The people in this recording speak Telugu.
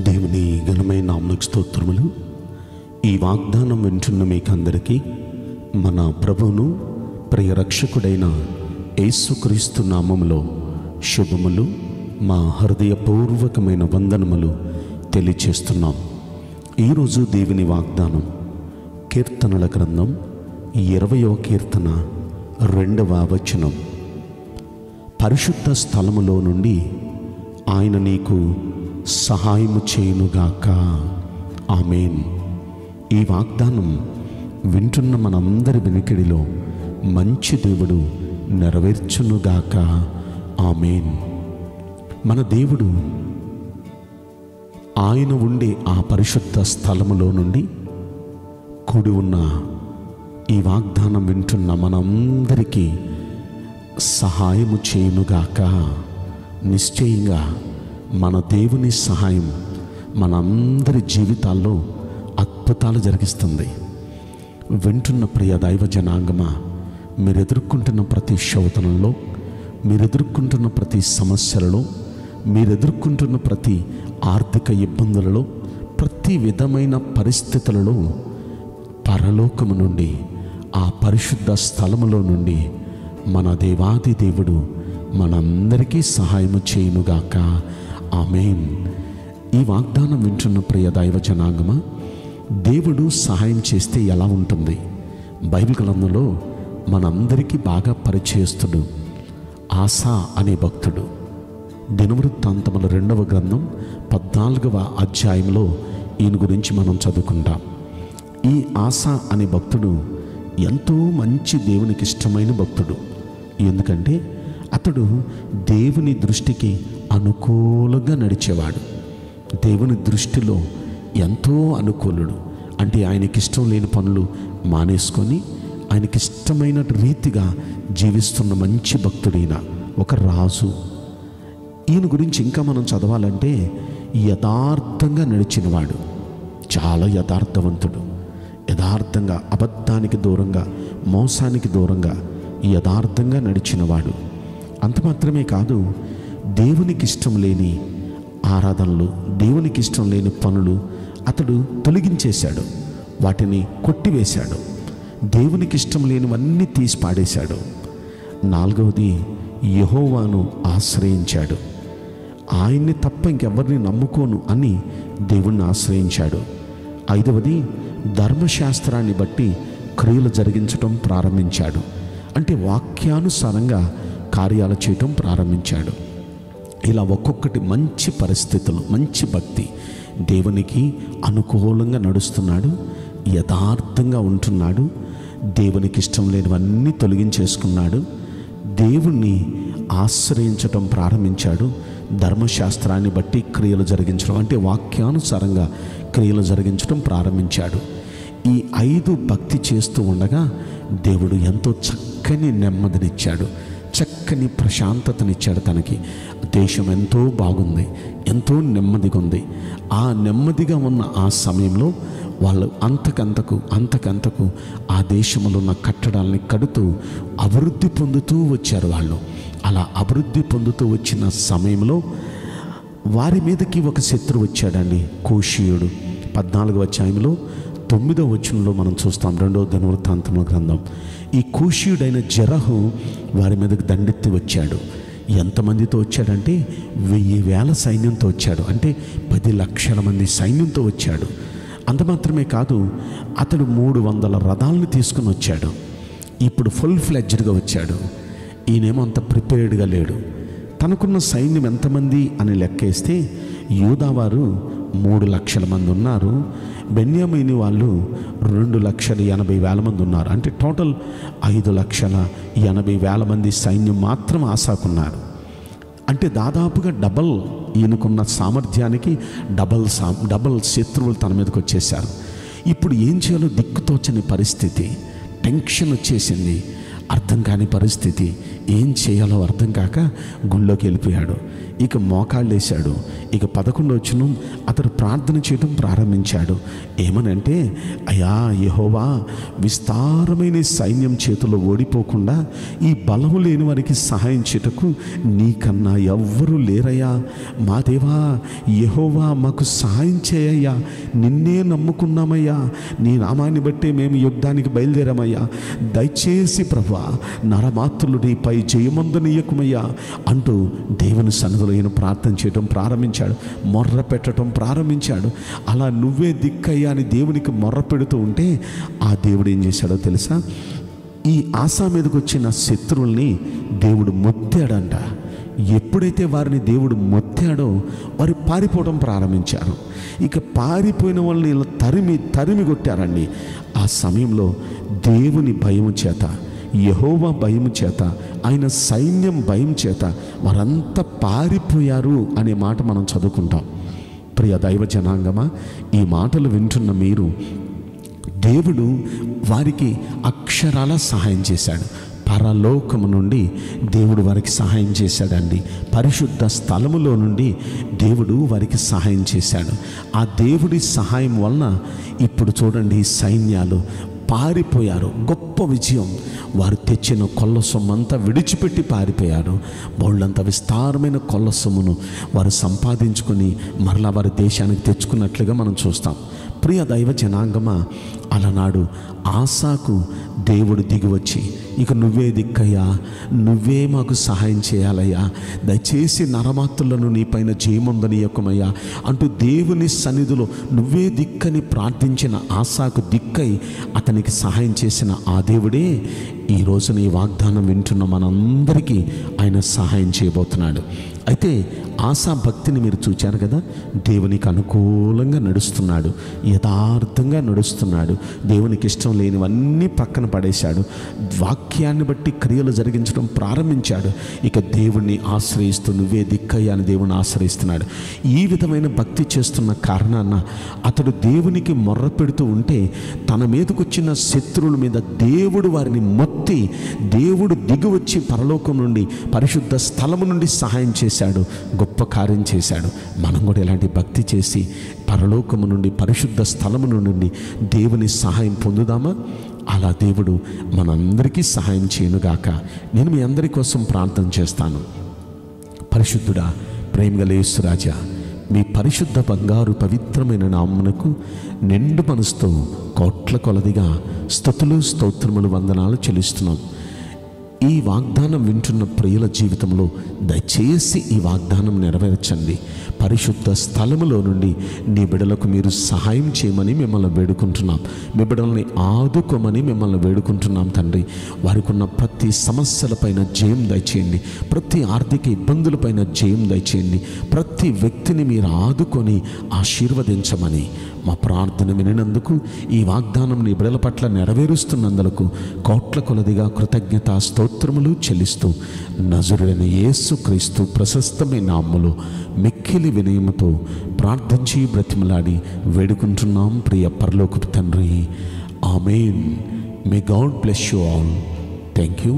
దేవుని ఘనమైన నామకు స్తోత్రములు. ఈ వాగ్దానం వింటున్న మీకందరికీ మన ప్రభువును ప్రియరక్షకుడైన యేసుక్రీస్తు నామములో శుభములు. మా హృదయపూర్వకమైన వందనములు తెలియచేస్తున్నాం. ఈరోజు దేవుని వాగ్దానం కీర్తనల గ్రంథం ఇరవయో కీర్తన రెండవ వచనం. పరిశుద్ధ స్థలములో నుండి ఆయన నీకు సహాయము చేయునుగాక. ఆమెన్. ఈ వాగ్దానం వింటున్న మనందరి వెనుకడిలో మంచి దేవుడు నెరవేర్చునుగాక. ఆమెన్. మన దేవుడు ఆయన ఉండే ఆ పరిశుద్ధ స్థలములో నుండి కూడి ఉన్న ఈ వాగ్దానం వింటున్న మనందరికీ సహాయము చేయునుగాక. నిశ్చయంగా మన దేవుని సహాయం మనందరి జీవితాల్లో అద్భుతాలు జరిగిస్తుంది. వింటున్న ప్రియ దైవ జనాంగమా మీరు ఎదుర్కొంటున్న ప్రతి శోధనలో మీరు ఎదుర్కొంటున్న ప్రతి సమస్యలలో మీరు ఎదుర్కొంటున్న ప్రతి ఆర్థిక ఇబ్బందులలో ప్రతి విధమైన పరిస్థితులలో పరలోకము నుండి ఆ పరిశుద్ధ స్థలములో నుండి మన దేవాది దేవుడు మనందరికీ సహాయము చేయునుగాక. ఆమెన్. ఈ వాగ్దానం వింటున్న ప్రియ దైవ జనాంగమా దేవుడు సహాయం చేస్తే ఎలా ఉంటుంది? బైబిల్ గ్రంథంలో మనందరికీ బాగా పరిచయస్తుడు ఆశా అనే భక్తుడు. దినవృత్తాంతముల రెండవ గ్రంథం పద్నాలుగవ అధ్యాయంలో ఈయన గురించి మనం చదువుకుంటాం. ఈ ఆశా అనే భక్తుడు ఎంతో మంచి దేవునికి ఇష్టమైన భక్తుడు. ఎందుకంటే అతడు దేవుని దృష్టికి అనుకూలంగా నడిచేవాడు. దేవుని దృష్టిలో ఎంతో అనుకూలుడు. అంటే ఆయనకి ఇష్టం లేని పనులు మానేసుకొని ఆయనకి ఇష్టమైన రీతిగా జీవిస్తున్న మంచి భక్తుడైన ఒక రాజు. ఈయన గురించి ఇంకా మనం చదవాలంటే యథార్థంగా నడిచినవాడు. చాలా యథార్థవంతుడు. యథార్థంగా అబద్ధానికి దూరంగా మోసానికి దూరంగా యథార్థంగా నడిచినవాడు. అంత మాత్రమే కాదు దేవునికి ఇష్టం లేని ఆరాధనలు దేవునికి ఇష్టం లేని పనులు అతడు తొలగించేశాడు. వాటిని కొట్టివేశాడు. దేవునికి ఇష్టం లేనివన్నీ తీసి పాడేశాడు నాలుగవది యహోవాను ఆశ్రయించాడు. ఆయన్ని తప్ప ఇంకెవరిని నమ్ముకోను అని దేవుణ్ణి ఆశ్రయించాడు. ఐదవది ధర్మశాస్త్రాన్ని బట్టి క్రియలు జరిగించటం ప్రారంభించాడు. అంటే వాక్యానుసారంగా కార్యాలు చేయటం ప్రారంభించాడు. ఇలా ఒక్కొక్కటి మంచి పరిస్థితులు మంచి భక్తి. దేవునికి అనుకూలంగా నడుస్తున్నాడు యథార్థంగా ఉంటున్నాడు దేవునికి ఇష్టం లేనివన్నీ తొలగించేసుకున్నాడు దేవుణ్ణి ఆశ్రయించటం ప్రారంభించాడు ధర్మశాస్త్రాన్ని బట్టి క్రియలు జరిగించడం అంటే వాక్యానుసారంగా క్రియలు జరిగించడం ప్రారంభించాడు. ఈ ఐదు భక్తి చేస్తూ ఉండగా దేవుడు ఎంతో చక్కని నెమ్మదినిచ్చాడు చక్కని ప్రశాంతతనిచ్చాడు తనకి. దేశం ఎంతో బాగుంది ఎంతో నెమ్మదిగా ఉంది ఆ నెమ్మదిగా ఉన్న ఆ సమయంలో వాళ్ళు అంతకంతకు అంతకంతకు ఆ దేశంలో ఉన్న కట్టడాలని కడుతూ అభివృద్ధి పొందుతూ వచ్చారు వాళ్ళు. అలా అభివృద్ధి పొందుతూ వచ్చిన సమయంలో వారి మీదకి ఒక శత్రువు వచ్చాడండి కోషియుడు. పద్నాలుగవ అధ్యాయంలో తొమ్మిదో వచనంలో మనం చూస్తాం రెండవ దినవృత్తాంతంలో గ్రంథం. ఈ కూషియుడైన జరహు వారి మీదకి దండెత్తి వచ్చాడు. ఎంతమందితో వచ్చాడంటే వెయ్యి వేల సైన్యంతో వచ్చాడు. అంటే పది లక్షల మంది సైన్యంతో వచ్చాడు. అంత మాత్రమే కాదు అతడు మూడు వందల రథాలను తీసుకుని వచ్చాడు. ఇప్పుడు ఫుల్ ఫ్లెడ్జ్డ్గా వచ్చాడు. ఈయనేమో అంత ప్రిపేర్డ్గా లేడు. తనకున్న సైన్యం ఎంతమంది అని లెక్కేస్తే యూదావారు మూడు లక్షల మంది ఉన్నారు. బెన్యామిని వాళ్ళు రెండు లక్షల ఎనభై వేల మంది ఉన్నారు. అంటే టోటల్ ఐదు లక్షల ఎనభై వేల మంది సైన్యం మాత్రం ఆశాకున్నారు. అంటే దాదాపుగా డబల్ ఈయనకున్న సామర్థ్యానికి డబల్ సా డబల్ శత్రువులు తన మీదకి వచ్చేసారు ఇప్పుడు ఏం చేయాలో దిక్కుతోచని పరిస్థితి టెన్షన్ వచ్చేసింది అర్థం కాని పరిస్థితి ఏం చేయాలో అర్థం కాక గుళ్ళోకి వెళ్ళిపోయాడు. ఇక మోకాళ్ళు వేశాడు. ఇక పదకొండు వచ్చిన అతడు ప్రార్థన చేయడం ప్రారంభించాడు. ఏమనంటే అయ్యా యహోవా విస్తారమైన సైన్యం చేతిలో ఓడిపోకుండా ఈ బలము లేని వారికి సహాయం చేటకు నీకన్నా ఎవ్వరూ లేరయ్యా. మా దేవా యహోవా మాకు సహాయం చేయయ్యా. నిన్నే నమ్ముకున్నామయ్యా. నీ నామాన్ని బట్టే మేము యుద్ధానికి బయలుదేరామయ్యా. దయచేసి ప్రభా నరమాత్రులు చేయమందు నీయకమయ్యా అంటూ దేవుని సన్నిధిలో ఈయన ప్రార్థన చేయడం ప్రారంభించాడు. మొర్ర పెట్టడం ప్రారంభించాడు. అలా నువ్వే దిక్కయ్యా అని దేవునికి మొర్ర పెడుతూ ఉంటే ఆ దేవుడు ఏం చేశాడో తెలుసా? ఈ ఆశా మీదకి వచ్చిన శత్రువుల్ని దేవుడు మొత్తాడంట. ఎప్పుడైతే వారిని దేవుడు మొత్తాడో వారు పారిపోవడం ప్రారంభించారు. ఇక పారిపోయిన వాళ్ళని ఇలా తరిమి తరిమి కొట్టారండి. ఆ సమయంలో దేవుని భయం చేత యహోవా భయం చేత ఆయన సైన్యం భయం చేత వారంతా పారిపోయారు అనే మాట మనం చదువుకుంటాం. ప్రియ దైవ జనాంగమా ఈ మాటలు వింటున్న మీరు దేవుడు వారికి అక్షరాల సహాయం చేశాడు. పరలోకము నుండి దేవుడు వారికి సహాయం చేశాడండి. పరిశుద్ధ స్థలములో నుండి దేవుడు వారికి సహాయం చేశాడు. ఆ దేవుడి సహాయం వలన ఇప్పుడు చూడండి సైన్యాలు పారిపోయారు. గొప్ప విజయం. వారు తెచ్చిన కొల్ల సొమ్మంతా విడిచిపెట్టి పారిపోయారు. బౌళ్ళంత విస్తారమైన కొల్ల సొమ్మును వారు సంపాదించుకొని మరలా వారి దేశానికి తెచ్చుకున్నట్లుగా మనం చూస్తాం. ప్రియ దైవ జనాంగమ అలనాడు ఆశాకు దేవుడు దిగివచ్చి ఇక నువ్వే దిక్కయ్యా నువ్వే మాకు సహాయం చేయాలయ్యా. దయచేసి నరమాత్రులను నీపైన జయముందనీయకమయ్యా. అంటూ దేవుని సన్నిధిలో నువ్వే దిక్కని ప్రార్థించిన ఆశాకు దిక్కై అతనికి సహాయం చేసిన ఆ దేవుడే ఈ రోజున ఈ వాగ్దానం వింటున్న మనందరికీ ఆయన సహాయం చేయబోతున్నాడు. అయితే ఆశా భక్తిని మీరు చూచారు కదా? దేవునికి అనుకూలంగా నడుస్తున్నాడు యథార్థంగా నడుస్తున్నాడు. దేవునికి ఇష్టం లేనివన్నీ పక్కన పడేశాడు. వాక్యాన్ని బట్టి క్రియలు జరిగించడం ప్రారంభించాడు. ఇక దేవుణ్ణి ఆశ్రయిస్తూ నువ్వే దిక్కయ్య అని దేవుని ఆశ్రయిస్తున్నాడు. ఈ విధమైన భక్తి చేస్తున్న కారణాన అతడు దేవునికి మొర్ర పెడుతూ ఉంటే తన మీదకు వచ్చిన శత్రువుల మీద దేవుడు వారిని మొత్తి దేవుడు దిగివచ్చి పరలోకం నుండి పరిశుద్ధ స్థలము నుండి సహాయం చేశాడు. గొప్ప కార్యం చేశాడు. మనం కూడా ఇలాంటి భక్తి చేసి పరలోకము నుండి పరిశుద్ధ స్థలము నుండి దేవుని సహాయం పొందుదామా? అలా దేవుడు మనందరికీ సహాయం చేయనుగాక. నేను మీ అందరి కోసం ప్రార్థన చేస్తాను. పరిశుద్ధుడా ప్రేమగలేశ్వరాజా మీ పరిశుద్ధ బంగారు పవిత్రమైన నామునకు నిండు మనసుతో కోట్ల కొలదిగా స్థుతులు స్తోత్రములు వందనాలు చెల్లిస్తున్నాం. ఈ వాగ్దానం వింటున్న ప్రియుల జీవితంలో దయచేసి ఈ వాగ్దానం నెరవేర్చండి. పరిశుద్ధ స్థలములో నుండి నీ బిడలకు మీరు సహాయం చేయమని మిమ్మల్ని వేడుకుంటున్నాం. మీ బిడల్ని ఆదుకోమని మిమ్మల్ని వేడుకుంటున్నాం తండ్రి. వారికి ఉన్న ప్రతి సమస్యలపైన జయం దయచేయండి. ప్రతి ఆర్థిక ఇబ్బందులపైన జయం దయచేయండి. ప్రతి వ్యక్తిని మీరు ఆదుకొని ఆశీర్వదించమని మా ప్రార్థన వినినందుకు ఈ వాగ్దానం నీ బిడల పట్ల నెరవేరుస్తున్నందులకు కోట్ల కొలదిగా కృతజ్ఞత స్తోత్రములు చెల్లిస్తూ నజరుడైన యేసు క్రీస్తు ప్రశస్తమైన మిక్ మిక్కిలి వినయముతో ప్రార్థించి బ్రతిమలాడి వేడుకుంటున్నాం ప్రియ పరలోకపు తండ్రి. Amen. May God bless you all thank you